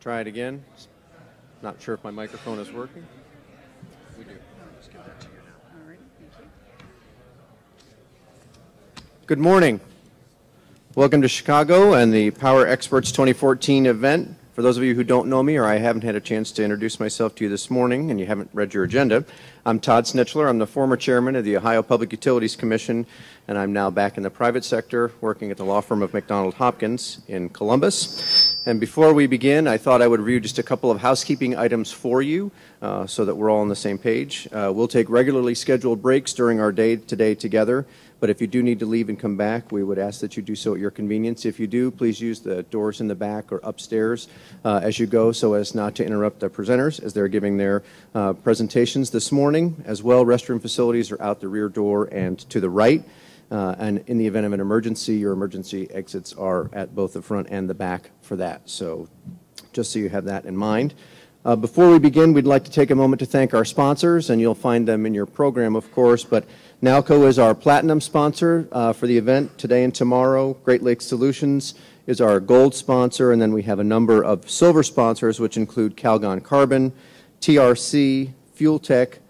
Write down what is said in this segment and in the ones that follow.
Try it again. Not sure if my microphone is working. We do. Just give that to you now. All right, thank you. Good morning. Welcome to Chicago and the Power Experts 2014 event. For those of you who don't know me or I haven't had a chance to introduce myself to you this morning and you haven't read your agenda, I'm Todd Snitchler. I'm the former chairman of the Ohio Public Utilities Commission, and I'm now back in the private sector working at the law firm of McDonald Hopkins in Columbus. And before we begin, I thought I would review just a couple of housekeeping items for you uh, so that we're all on the same page. Uh, we'll take regularly scheduled breaks during our day today together. But if you do need to leave and come back, we would ask that you do so at your convenience. If you do, please use the doors in the back or upstairs uh, as you go so as not to interrupt the presenters as they're giving their uh, presentations this morning. As well, restroom facilities are out the rear door and to the right. Uh, and in the event of an emergency, your emergency exits are at both the front and the back for that. So just so you have that in mind. Uh, before we begin, we'd like to take a moment to thank our sponsors, and you'll find them in your program, of course. But Nalco is our platinum sponsor uh, for the event today and tomorrow. Great Lakes Solutions is our gold sponsor, and then we have a number of silver sponsors, which include Calgon Carbon, TRC, Fuel Tech,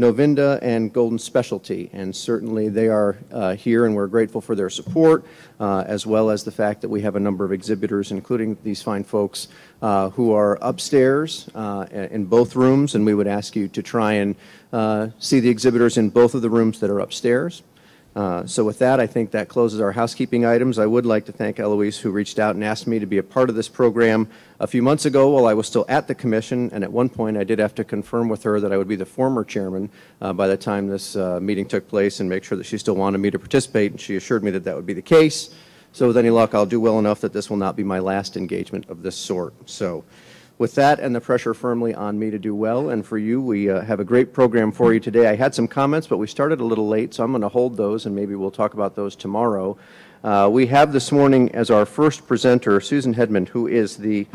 Novinda and Golden Specialty. And certainly they are uh, here and we're grateful for their support, uh, as well as the fact that we have a number of exhibitors, including these fine folks uh, who are upstairs uh, in both rooms. And we would ask you to try and uh, see the exhibitors in both of the rooms that are upstairs. Uh, so with that, I think that closes our housekeeping items. I would like to thank Eloise, who reached out and asked me to be a part of this program a few months ago while I was still at the commission, and at one point I did have to confirm with her that I would be the former chairman uh, by the time this uh, meeting took place and make sure that she still wanted me to participate, and she assured me that that would be the case. So with any luck, I'll do well enough that this will not be my last engagement of this sort. So with that and the pressure firmly on me to do well and for you, we uh, have a great program for you today. I had some comments, but we started a little late, so I'm going to hold those and maybe we'll talk about those tomorrow. Uh, we have this morning as our first presenter Susan Hedman, who is the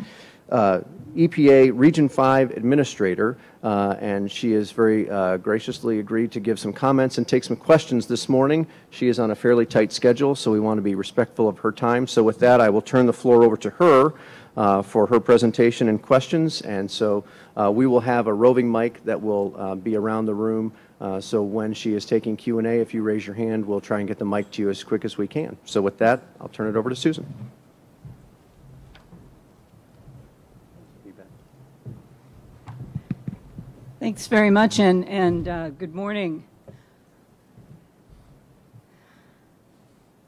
uh, EPA Region 5 Administrator, uh, and she has very uh, graciously agreed to give some comments and take some questions this morning. She is on a fairly tight schedule, so we want to be respectful of her time. So with that, I will turn the floor over to her uh, for her presentation and questions. And so uh, we will have a roving mic that will uh, be around the room. Uh, so when she is taking Q&A, if you raise your hand, we'll try and get the mic to you as quick as we can. So with that, I'll turn it over to Susan. Thanks very much, and, and uh, good morning.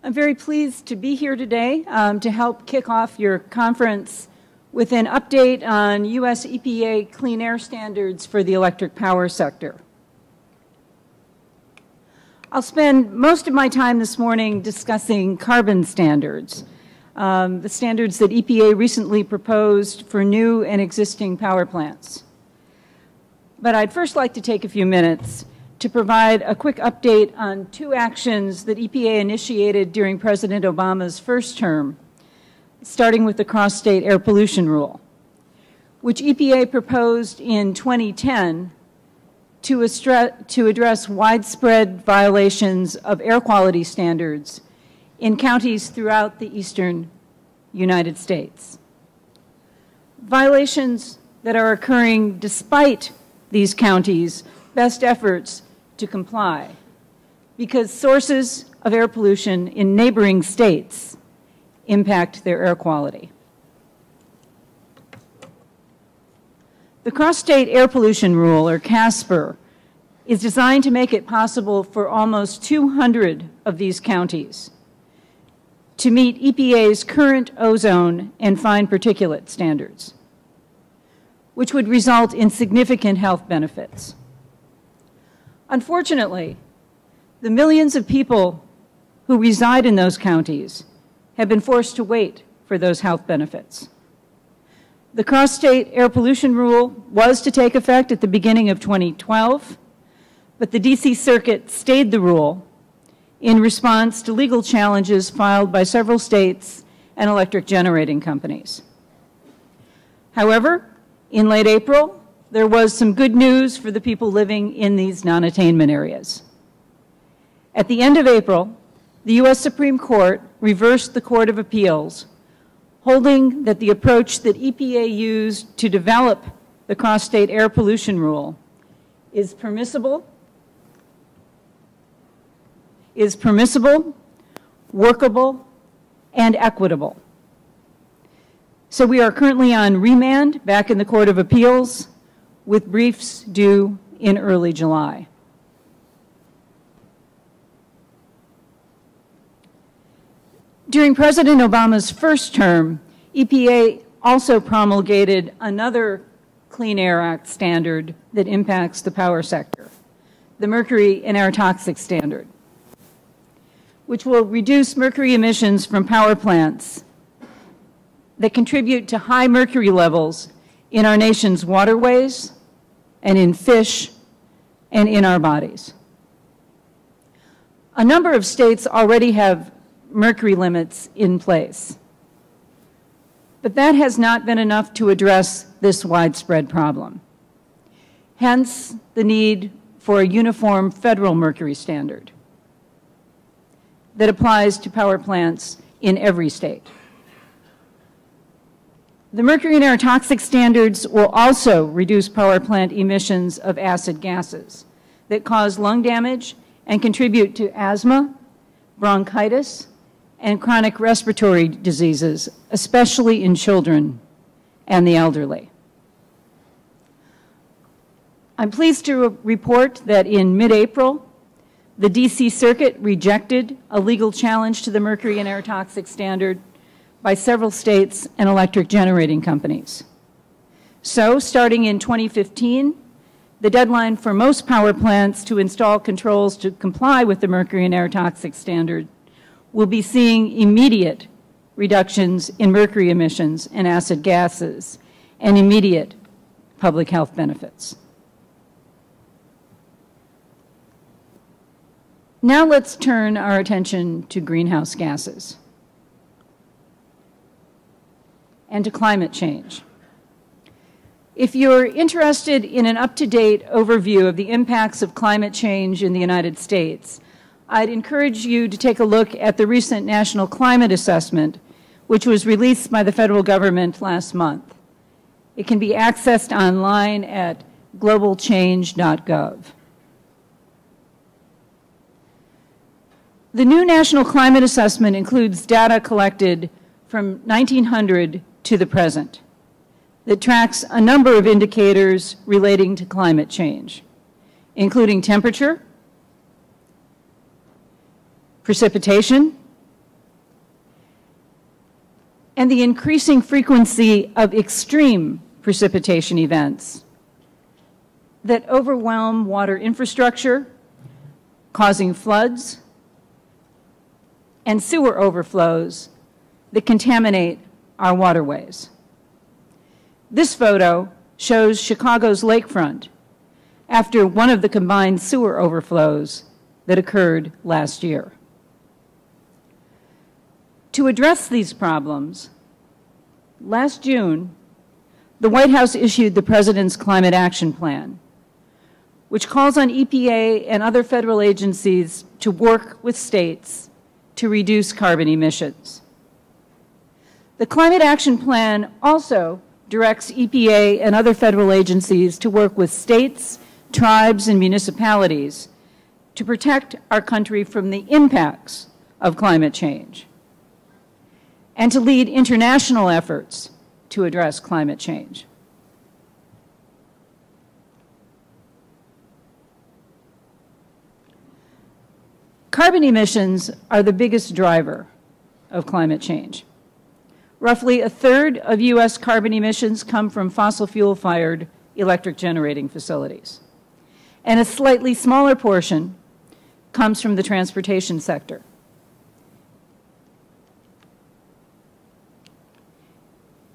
I'm very pleased to be here today um, to help kick off your conference with an update on U.S. EPA clean air standards for the electric power sector. I'll spend most of my time this morning discussing carbon standards, um, the standards that EPA recently proposed for new and existing power plants. But I'd first like to take a few minutes to provide a quick update on two actions that EPA initiated during President Obama's first term, starting with the cross-state air pollution rule, which EPA proposed in 2010 to, to address widespread violations of air quality standards in counties throughout the eastern United States. Violations that are occurring despite these counties' best efforts to comply because sources of air pollution in neighboring states impact their air quality. The Cross-State Air Pollution Rule, or CSAPR, is designed to make it possible for almost 200 of these counties to meet EPA's current ozone and fine particulate standards, which would result in significant health benefits. Unfortunately, the millions of people who reside in those counties have been forced to wait for those health benefits. The cross-state air pollution rule was to take effect at the beginning of 2012, but the D.C. Circuit stayed the rule in response to legal challenges filed by several states and electric generating companies. However, in late April, there was some good news for the people living in these non-attainment areas. At the end of April, the U.S. Supreme Court reversed the Court of Appeals, holding that the approach that EPA used to develop the cross-state air pollution rule is permissible, is permissible, workable, and equitable. So we are currently on remand back in the Court of Appeals with briefs due in early July. During President Obama's first term, EPA also promulgated another Clean Air Act standard that impacts the power sector, the Mercury and Air Toxic Standard, which will reduce mercury emissions from power plants that contribute to high mercury levels in our nation's waterways and in fish and in our bodies. A number of states already have mercury limits in place. But that has not been enough to address this widespread problem. Hence, the need for a uniform federal mercury standard that applies to power plants in every state. The mercury and air toxic standards will also reduce power plant emissions of acid gases that cause lung damage and contribute to asthma, bronchitis, and chronic respiratory diseases, especially in children and the elderly. I'm pleased to report that in mid-April, the D.C. Circuit rejected a legal challenge to the mercury and air toxic standard by several states and electric generating companies. So, starting in 2015, the deadline for most power plants to install controls to comply with the mercury and air toxic standard will be seeing immediate reductions in mercury emissions and acid gases and immediate public health benefits. Now let's turn our attention to greenhouse gases and to climate change. If you're interested in an up-to-date overview of the impacts of climate change in the United States, I'd encourage you to take a look at the recent National Climate Assessment, which was released by the federal government last month. It can be accessed online at globalchange.gov. The new National Climate Assessment includes data collected from 1900 to the present that tracks a number of indicators relating to climate change, including temperature, precipitation, and the increasing frequency of extreme precipitation events that overwhelm water infrastructure, causing floods and sewer overflows that contaminate our waterways. This photo shows Chicago's lakefront after one of the combined sewer overflows that occurred last year. To address these problems, last June, the White House issued the President's Climate Action Plan, which calls on EPA and other federal agencies to work with states to reduce carbon emissions. The Climate Action Plan also directs EPA and other federal agencies to work with states, tribes, and municipalities to protect our country from the impacts of climate change and to lead international efforts to address climate change. Carbon emissions are the biggest driver of climate change. Roughly a third of U.S. carbon emissions come from fossil fuel fired electric generating facilities. And a slightly smaller portion comes from the transportation sector.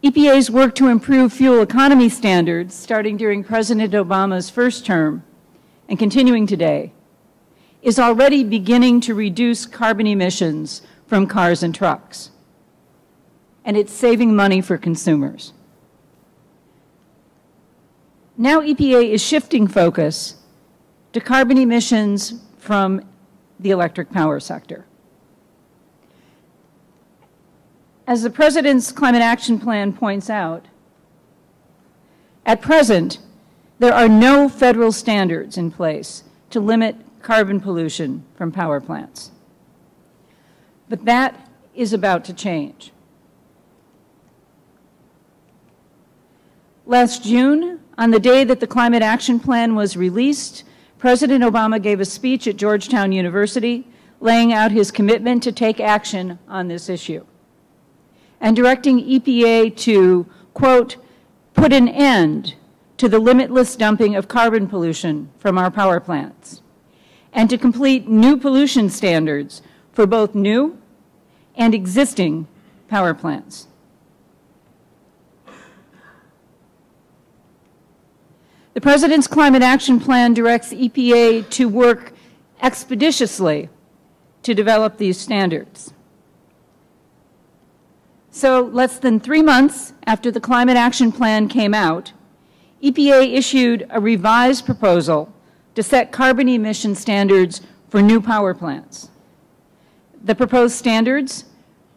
EPA's work to improve fuel economy standards, starting during President Obama's first term and continuing today, is already beginning to reduce carbon emissions from cars and trucks. And it's saving money for consumers. Now EPA is shifting focus to carbon emissions from the electric power sector. As the President's Climate Action Plan points out, at present, there are no federal standards in place to limit carbon pollution from power plants. But that is about to change. Last June, on the day that the Climate Action Plan was released, President Obama gave a speech at Georgetown University laying out his commitment to take action on this issue and directing EPA to, quote, put an end to the limitless dumping of carbon pollution from our power plants and to complete new pollution standards for both new and existing power plants. The President's Climate Action Plan directs EPA to work expeditiously to develop these standards. So, less than three months after the Climate Action Plan came out, EPA issued a revised proposal to set carbon emission standards for new power plants. The proposed standards,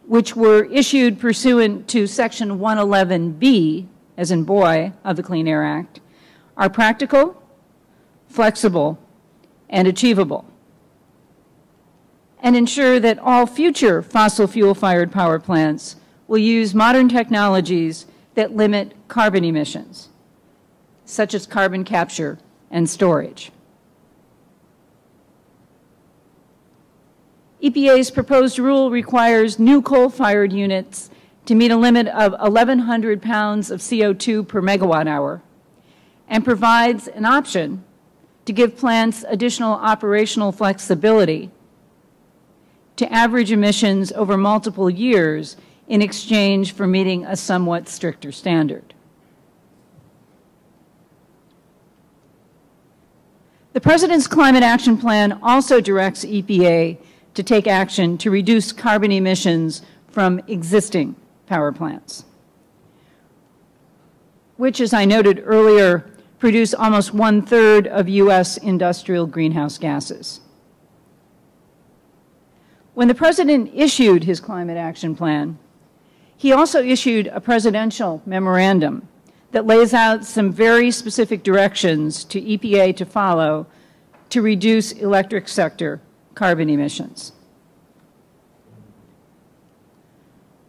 which were issued pursuant to Section 111B, as in boy, of the Clean Air Act, are practical, flexible, and achievable, and ensure that all future fossil fuel-fired power plants will use modern technologies that limit carbon emissions, such as carbon capture and storage. EPA's proposed rule requires new coal-fired units to meet a limit of 1,100 pounds of CO2 per megawatt hour and provides an option to give plants additional operational flexibility to average emissions over multiple years in exchange for meeting a somewhat stricter standard. The President's Climate Action Plan also directs EPA to take action to reduce carbon emissions from existing power plants, which, as I noted earlier, produce almost one third of U.S. industrial greenhouse gases. When the President issued his climate action plan, he also issued a presidential memorandum that lays out some very specific directions to EPA to follow to reduce electric sector carbon emissions.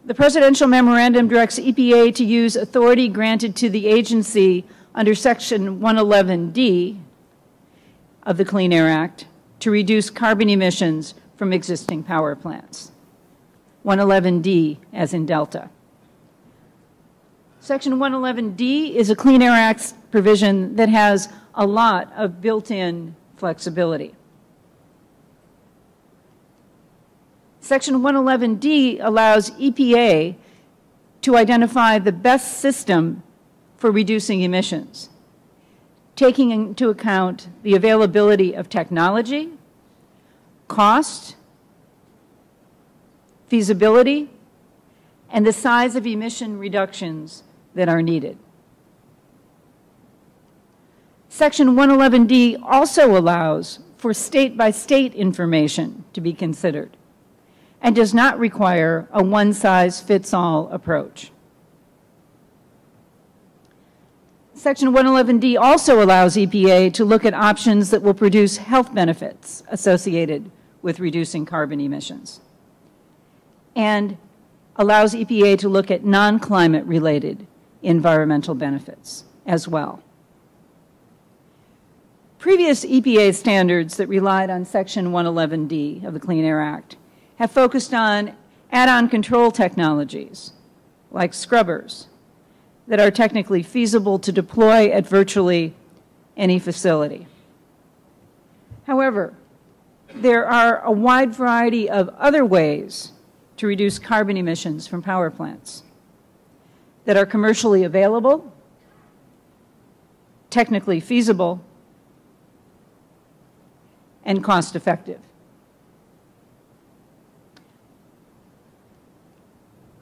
The presidential memorandum directs EPA to use authority granted to the agency under Section 111D of the Clean Air Act to reduce carbon emissions from existing power plants. 111D as in Delta. Section 111D is a Clean Air Act provision that has a lot of built-in flexibility. Section 111D allows EPA to identify the best system for reducing emissions, taking into account the availability of technology, cost, feasibility, and the size of emission reductions that are needed. Section 111D also allows for state-by-state -state information to be considered and does not require a one-size-fits-all approach. Section 111D also allows EPA to look at options that will produce health benefits associated with reducing carbon emissions and allows EPA to look at non-climate related environmental benefits as well. Previous EPA standards that relied on Section 111D of the Clean Air Act have focused on add-on control technologies like scrubbers that are technically feasible to deploy at virtually any facility. However, there are a wide variety of other ways to reduce carbon emissions from power plants that are commercially available, technically feasible, and cost effective.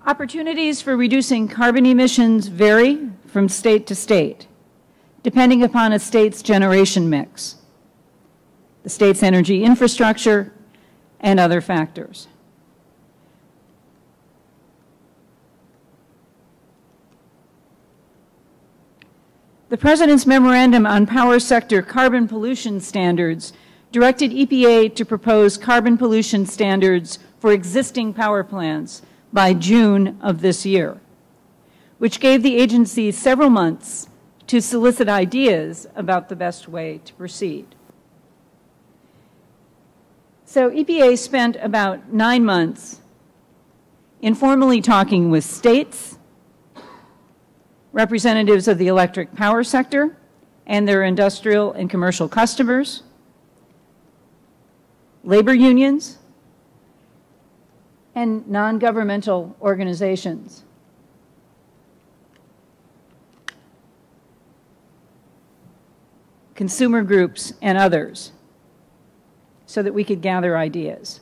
Opportunities for reducing carbon emissions vary from state to state, depending upon a state's generation mix, the state's energy infrastructure, and other factors. The President's Memorandum on Power Sector Carbon Pollution Standards directed EPA to propose carbon pollution standards for existing power plants by June of this year, which gave the agency several months to solicit ideas about the best way to proceed. So EPA spent about nine months informally talking with states, representatives of the electric power sector, and their industrial and commercial customers, labor unions, and non-governmental organizations. consumer groups, and others so that we could gather ideas.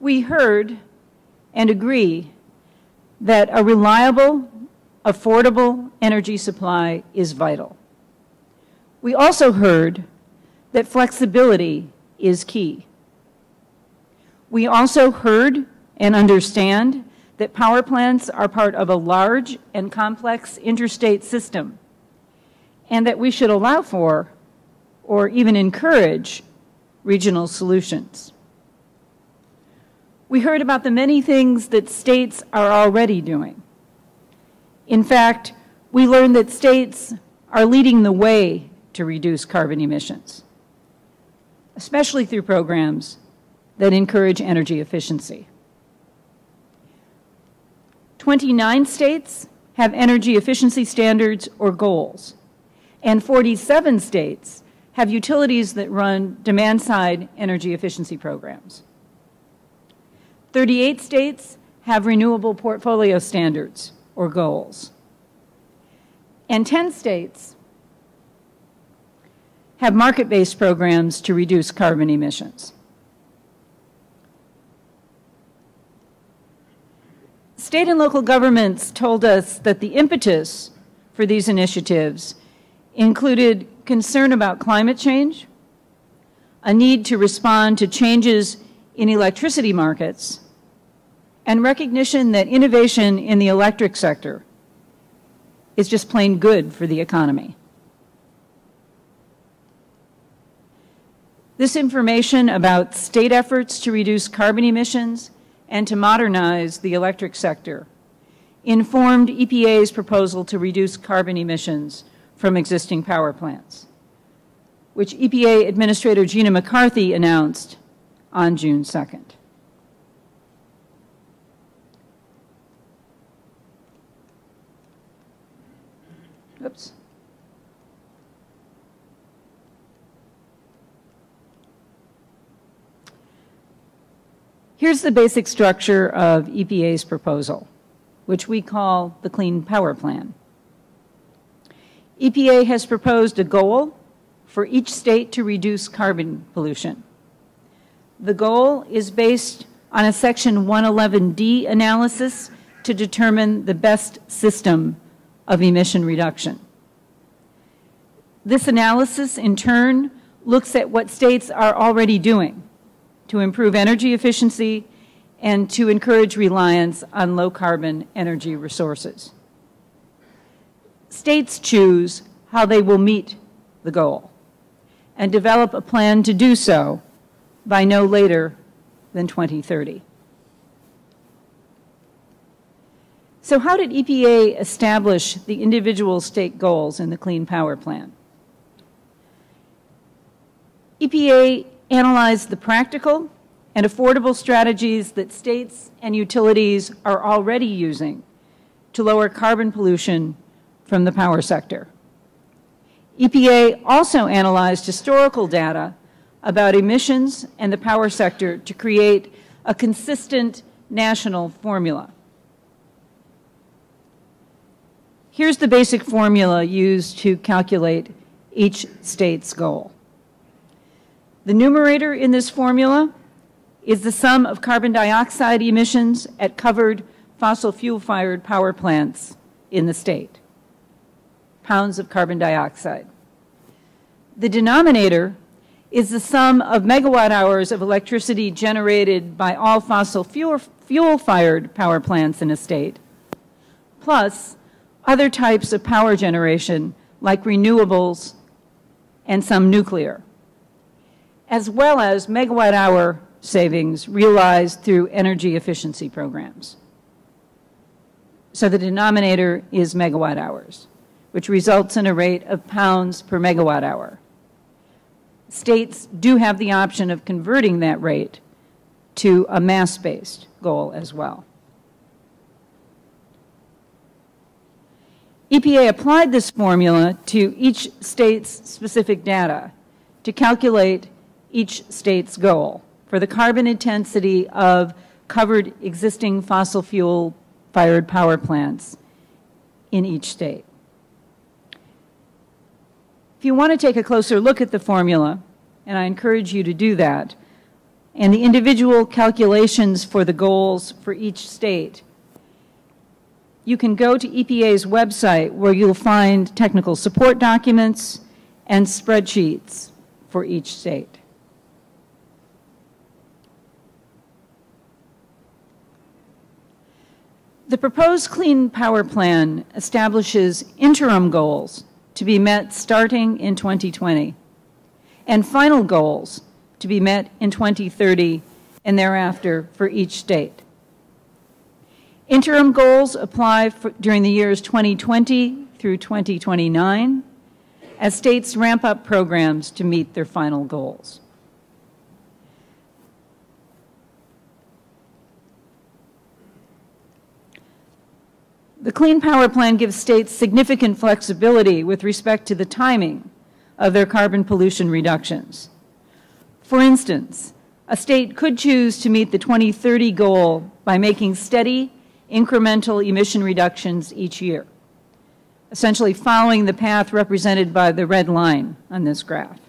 We heard and agree that a reliable, affordable energy supply is vital. We also heard that flexibility is key. We also heard and understand that power plants are part of a large and complex interstate system, and that we should allow for or even encourage regional solutions. We heard about the many things that states are already doing. In fact, we learned that states are leading the way to reduce carbon emissions, especially through programs that encourage energy efficiency. 29 states have energy efficiency standards or goals, and 47 states have utilities that run demand-side energy efficiency programs. 38 states have renewable portfolio standards or goals. And 10 states have market-based programs to reduce carbon emissions. State and local governments told us that the impetus for these initiatives included concern about climate change, a need to respond to changes in electricity markets, and recognition that innovation in the electric sector is just plain good for the economy. This information about state efforts to reduce carbon emissions and to modernize the electric sector, informed EPA's proposal to reduce carbon emissions from existing power plants, which EPA Administrator Gina McCarthy announced on June 2nd. Here's the basic structure of EPA's proposal, which we call the Clean Power Plan. EPA has proposed a goal for each state to reduce carbon pollution. The goal is based on a Section 111D analysis to determine the best system of emission reduction. This analysis, in turn, looks at what states are already doing to improve energy efficiency, and to encourage reliance on low-carbon energy resources. States choose how they will meet the goal and develop a plan to do so by no later than 2030. So how did EPA establish the individual state goals in the Clean Power Plan? EPA analyze the practical and affordable strategies that states and utilities are already using to lower carbon pollution from the power sector. EPA also analyzed historical data about emissions and the power sector to create a consistent national formula. Here's the basic formula used to calculate each state's goal. The numerator in this formula is the sum of carbon dioxide emissions at covered fossil fuel-fired power plants in the state. Pounds of carbon dioxide. The denominator is the sum of megawatt hours of electricity generated by all fossil fuel-fired power plants in a state, plus other types of power generation like renewables and some nuclear, as well as megawatt hour savings realized through energy efficiency programs. So the denominator is megawatt hours, which results in a rate of pounds per megawatt hour. States do have the option of converting that rate to a mass-based goal as well. EPA applied this formula to each state's specific data to calculate each state's goal for the carbon intensity of covered existing fossil fuel fired power plants in each state. If you want to take a closer look at the formula, and I encourage you to do that, and the individual calculations for the goals for each state, you can go to EPA's website where you'll find technical support documents and spreadsheets for each state. The proposed Clean Power Plan establishes interim goals to be met starting in 2020 and final goals to be met in 2030 and thereafter for each state. Interim goals apply for, during the years 2020 through 2029 as states ramp up programs to meet their final goals. The Clean Power Plan gives states significant flexibility with respect to the timing of their carbon pollution reductions. For instance, a state could choose to meet the 2030 goal by making steady, incremental emission reductions each year, essentially following the path represented by the red line on this graph.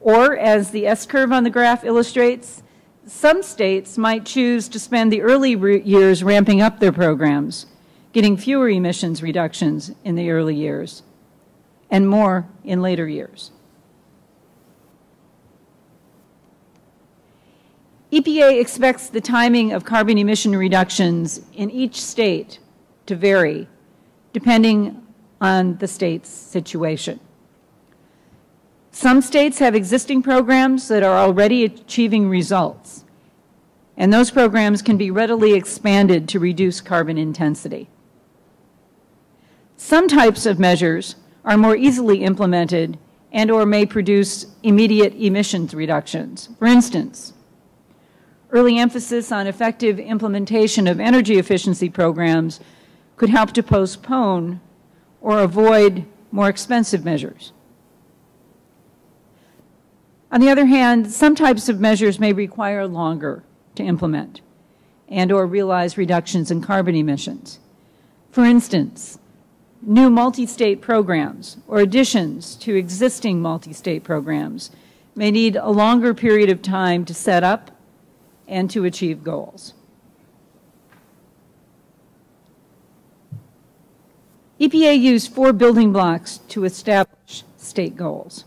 Or, as the S-curve on the graph illustrates, some states might choose to spend the early years ramping up their programs getting fewer emissions reductions in the early years and more in later years. EPA expects the timing of carbon emission reductions in each state to vary depending on the state's situation. Some states have existing programs that are already achieving results, and those programs can be readily expanded to reduce carbon intensity. Some types of measures are more easily implemented and or may produce immediate emissions reductions. For instance, early emphasis on effective implementation of energy efficiency programs could help to postpone or avoid more expensive measures. On the other hand, some types of measures may require longer to implement and or realize reductions in carbon emissions. For instance, new multi-state programs or additions to existing multi-state programs may need a longer period of time to set up and to achieve goals. EPA used four building blocks to establish state goals.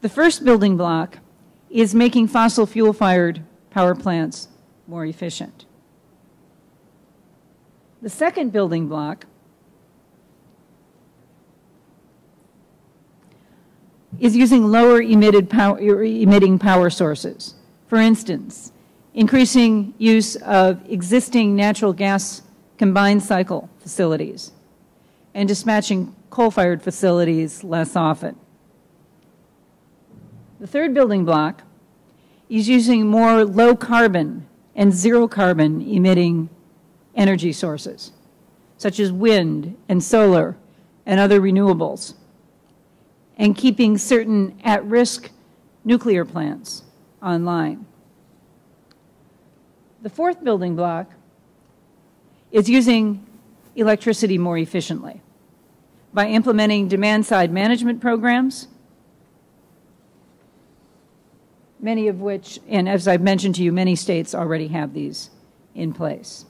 The first building block is making fossil fuel fired power plants more efficient. The second building block is using lower power, emitting power sources. For instance, increasing use of existing natural gas combined cycle facilities and dispatching coal-fired facilities less often. The third building block is using more low carbon and zero carbon emitting energy sources, such as wind and solar and other renewables and keeping certain at-risk nuclear plants online. The fourth building block is using electricity more efficiently by implementing demand-side management programs, many of which, and as I've mentioned to you, many states already have these in place.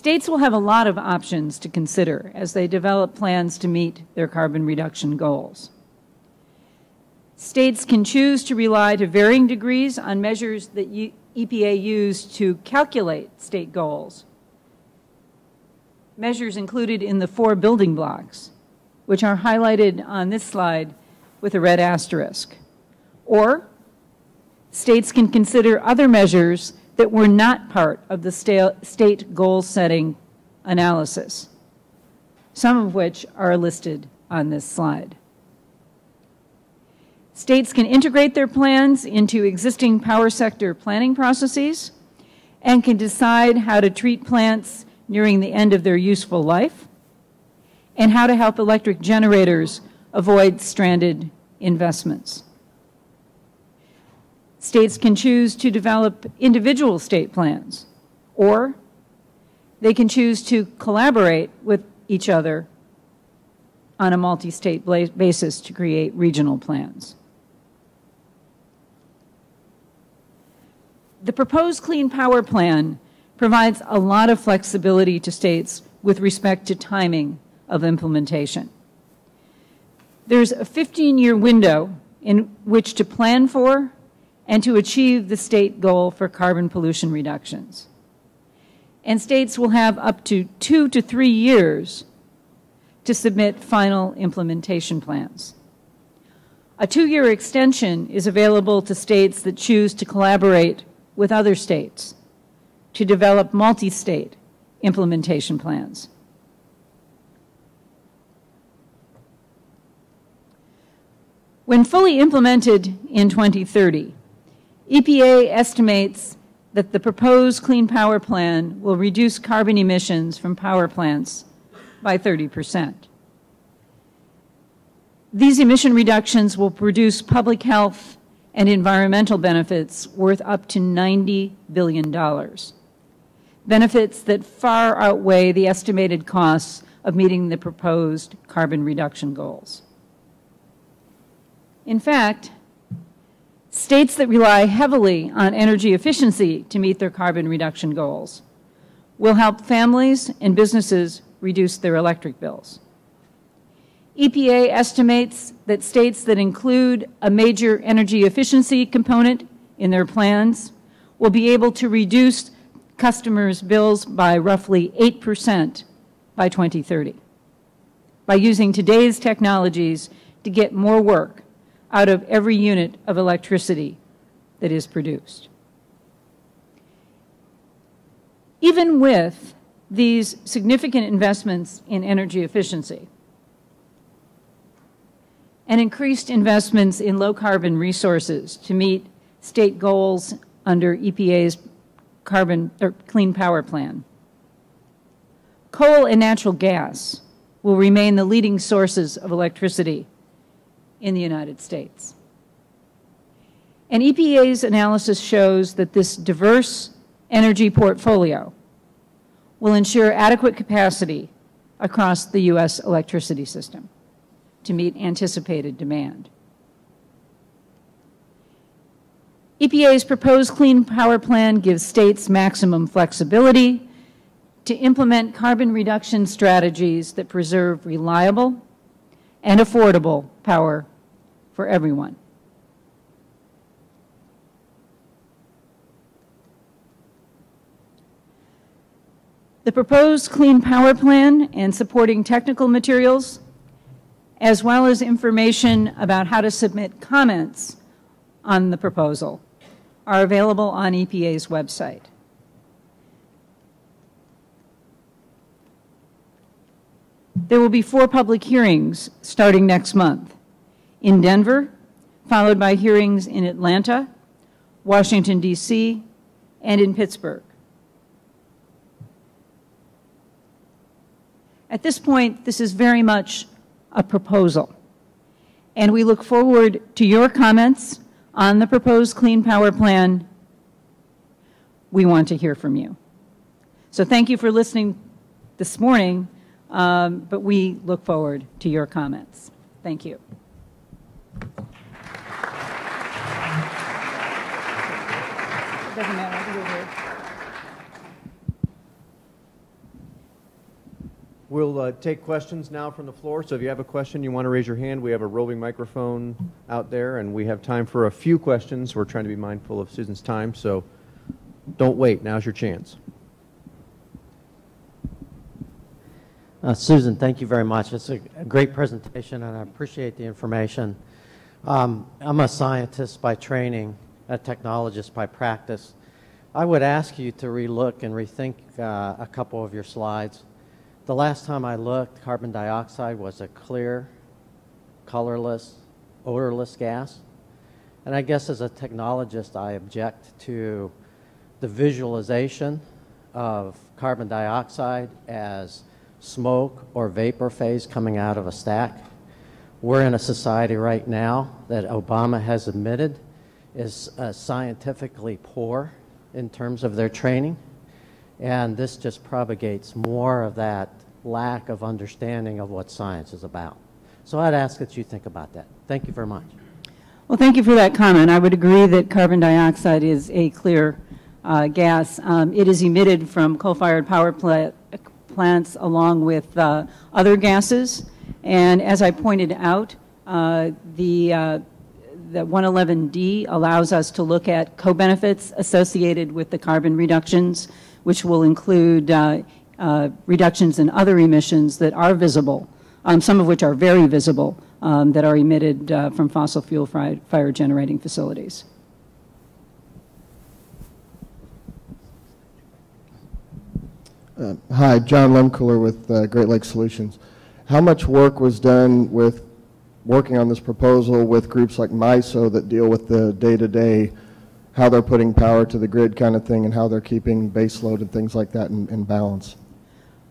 States will have a lot of options to consider as they develop plans to meet their carbon reduction goals. States can choose to rely to varying degrees on measures that EPA used to calculate state goals. Measures included in the four building blocks, which are highlighted on this slide with a red asterisk. Or states can consider other measures that were not part of the state goal setting analysis, some of which are listed on this slide. States can integrate their plans into existing power sector planning processes and can decide how to treat plants nearing the end of their useful life and how to help electric generators avoid stranded investments. States can choose to develop individual state plans, or they can choose to collaborate with each other on a multi-state basis to create regional plans. The proposed Clean Power Plan provides a lot of flexibility to states with respect to timing of implementation. There's a 15-year window in which to plan for and to achieve the state goal for carbon pollution reductions. And states will have up to two to three years to submit final implementation plans. A two-year extension is available to states that choose to collaborate with other states to develop multi-state implementation plans. When fully implemented in 2030, EPA estimates that the proposed Clean Power Plan will reduce carbon emissions from power plants by 30 percent. These emission reductions will produce public health and environmental benefits worth up to $90 billion. Benefits that far outweigh the estimated costs of meeting the proposed carbon reduction goals. In fact, states that rely heavily on energy efficiency to meet their carbon reduction goals will help families and businesses reduce their electric bills. EPA estimates that states that include a major energy efficiency component in their plans will be able to reduce customers' bills by roughly 8% by 2030 by using today's technologies to get more work out of every unit of electricity that is produced. Even with these significant investments in energy efficiency, and increased investments in low carbon resources to meet state goals under EPA's carbon or clean power plan. Coal and natural gas will remain the leading sources of electricity in the United States. And EPA's analysis shows that this diverse energy portfolio will ensure adequate capacity across the U.S. electricity system to meet anticipated demand. EPA's proposed Clean Power Plan gives states maximum flexibility to implement carbon reduction strategies that preserve reliable and affordable power for everyone. The proposed Clean Power Plan and supporting technical materials as well as information about how to submit comments on the proposal, are available on EPA's website. There will be four public hearings starting next month in Denver, followed by hearings in Atlanta, Washington, D.C., and in Pittsburgh. At this point, this is very much a proposal. And we look forward to your comments on the proposed Clean Power Plan. We want to hear from you. So thank you for listening this morning, um, but we look forward to your comments. Thank you. We'll uh, take questions now from the floor. So if you have a question, you want to raise your hand, we have a roving microphone out there, and we have time for a few questions. We're trying to be mindful of Susan's time, so don't wait. Now's your chance. Uh, Susan, thank you very much. It's a, a great presentation, and I appreciate the information. Um, I'm a scientist by training, a technologist by practice. I would ask you to relook and rethink uh, a couple of your slides. The last time I looked, carbon dioxide was a clear, colorless, odorless gas. And I guess as a technologist, I object to the visualization of carbon dioxide as smoke or vapor phase coming out of a stack. We're in a society right now that Obama has admitted is uh, scientifically poor in terms of their training. And this just propagates more of that lack of understanding of what science is about. So I'd ask that you think about that. Thank you very much. Well, thank you for that comment. I would agree that carbon dioxide is a clear uh, gas. Um, it is emitted from coal-fired power pla plants along with uh, other gases. And as I pointed out, uh, the, uh, the 111D allows us to look at co-benefits associated with the carbon reductions, which will include uh, uh, reductions in other emissions that are visible, um, some of which are very visible, um, that are emitted uh, from fossil fuel fire generating facilities. Uh, hi, John Lemcooler with uh, Great Lakes Solutions. How much work was done with working on this proposal with groups like MISO that deal with the day-to-day, how they're putting power to the grid kind of thing, and how they're keeping base load and things like that in, in balance?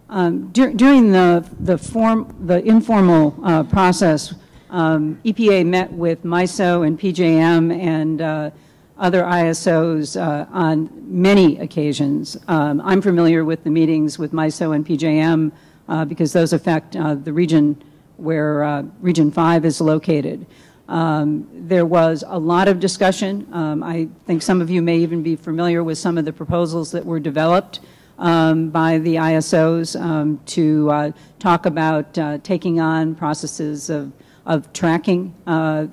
Um, dur during the, the, form, the informal uh, process, um, EPA met with MISO and PJM and uh, other ISOs uh, on many occasions. Um, I'm familiar with the meetings with MISO and PJM uh, because those affect uh, the region where uh, Region 5 is located. Um, there was a lot of discussion. Um, I think some of you may even be familiar with some of the proposals that were developed um, by the ISOs um, to uh, talk about uh, taking on processes of, of tracking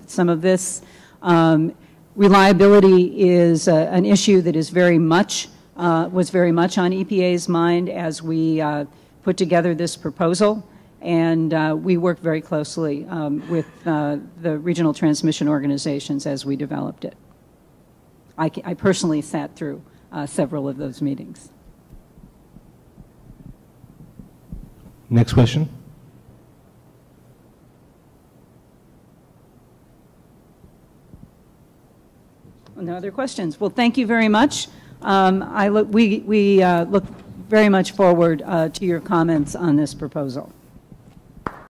some of this. Um, Reliability is uh, an issue that is very much, uh, was very much on EPA's mind as we uh, put together this proposal. And uh, we worked very closely um, with uh, the regional transmission organizations as we developed it. I, I personally sat through uh, several of those meetings. Next question. No other questions. Well, thank you very much. Um, I look, we we uh, look very much forward uh, to your comments on this proposal.